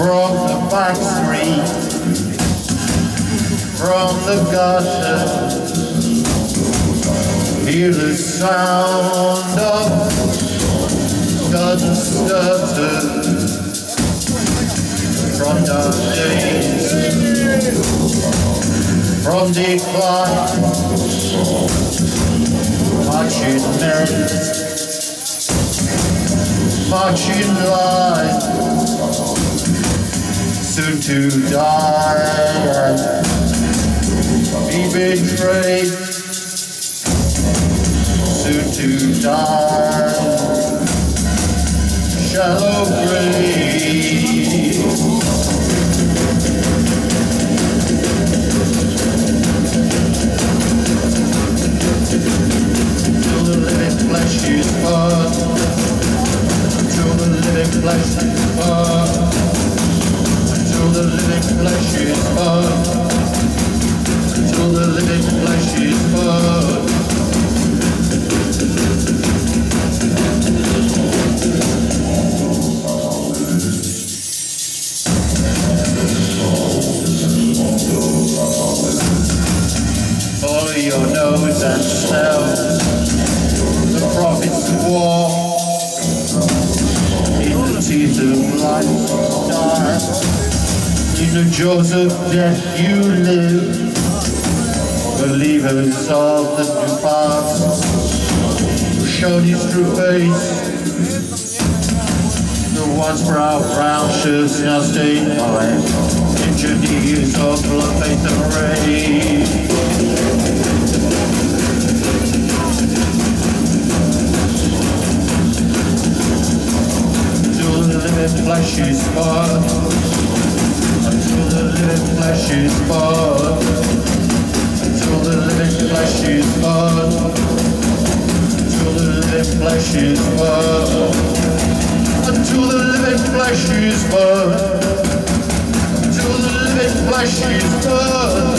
from the street, from the gutter. Hear the sound of sudden stutter from dark days, from decline, marching men, marching line. Soon to die be betrayed, soon to die, shallow grave. Flesh is burned. Until the living flesh is burned, The jaws death you live, believers of the past, who showed his true face. The once proud shirts now stained by engineers of blood, faith and rage. Flesh is the until the living flesh is burned, until the living flesh is burned, until the living flesh is burned, until the living flesh is burned,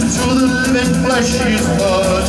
until the living flesh is burned,